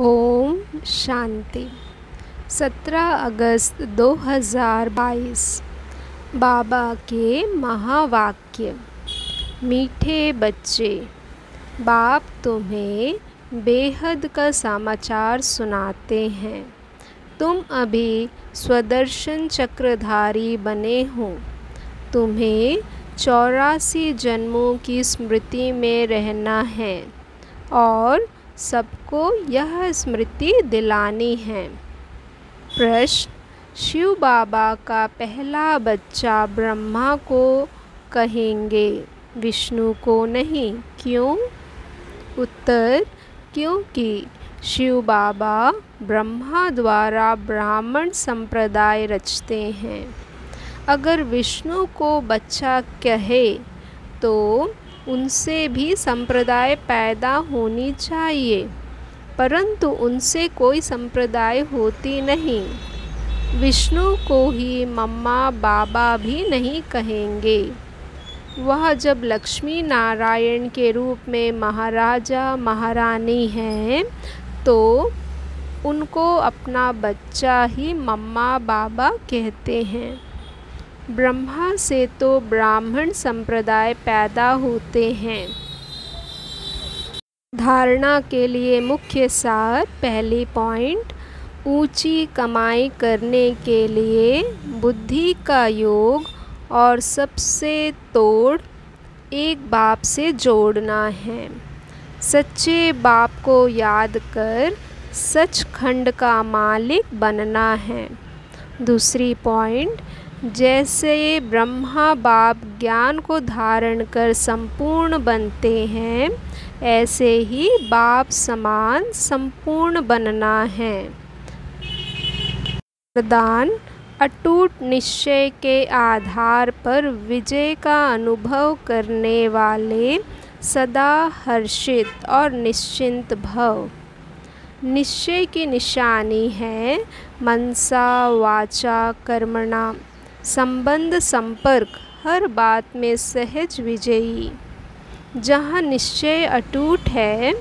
ओम शांति। 17 अगस्त 2022 बाबा के महावाक्य, मीठे बच्चे, बाप तुम्हें बेहद का समाचार सुनाते हैं। तुम अभी स्वदर्शन चक्रधारी बने हो। तुम्हें चौरासी जन्मों की स्मृति में रहना है और सबको यह स्मृति दिलानी है। प्रश्न, शिव बाबा का पहला बच्चा ब्रह्मा को कहेंगे, विष्णु को नहीं, क्यों? उत्तर, क्योंकि शिव बाबा ब्रह्मा द्वारा ब्राह्मण संप्रदाय रचते हैं। अगर विष्णु को बच्चा कहे तो उनसे भी संप्रदाय पैदा होनी चाहिए, परंतु उनसे कोई संप्रदाय होती नहीं। विष्णु को ही मम्मा बाबा भी नहीं कहेंगे। वह जब लक्ष्मी नारायण के रूप में महाराजा, महारानी हैं तो उनको अपना बच्चा ही मम्मा बाबा कहते हैं। ब्रह्मा से तो ब्राह्मण संप्रदाय पैदा होते हैं। धारणा के लिए मुख्य सार, पहली पॉइंट, ऊँची कमाई करने के लिए बुद्धि का योग और सबसे तोड़, एक बाप से जोड़ना है। सच्चे बाप को याद कर सचखंड का मालिक बनना है। दूसरी पॉइंट जैसे ब्रह्मा बाप ज्ञान को धारण कर संपूर्ण बनते हैं, ऐसे ही बाप समान संपूर्ण बनना है। प्रदान, अटूट निश्चय के आधार पर विजय का अनुभव करने वाले सदा हर्षित और निश्चिंत भव। निश्चय की निशानी है, मनसा, वाचा, कर्मणा संबंध संपर्क हर बात में सहज विजयी। जहाँ निश्चय अटूट है,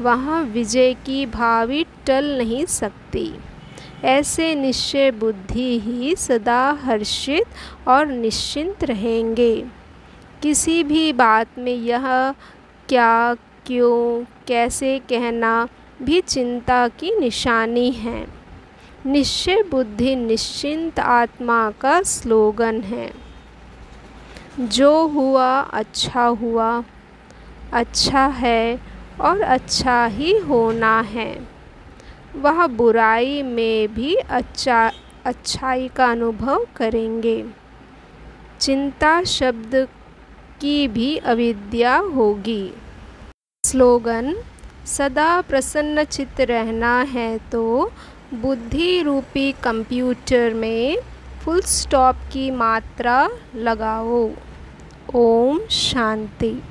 वहाँ विजय की भावी टल नहीं सकती। ऐसे निश्चय बुद्धि ही सदा हर्षित और निश्चिंत रहेंगे। किसी भी बात में यह क्या, क्यों, कैसे कहना भी चिंता की निशानी है। निश्चय बुद्धि निश्चिंत आत्मा का स्लोगन है। जो हुआ अच्छा हुआ अच्छा है और अच्छा ही होना है। वह बुराई में भी अच्छा अच्छाई का अनुभव करेंगे। चिंता शब्द की भी अविद्या होगी। स्लोगन, सदा प्रसन्न चित्त रहना है तो बुद्धि रूपी कंप्यूटर में फुल स्टॉप की मात्रा लगाओ। ओम शांति।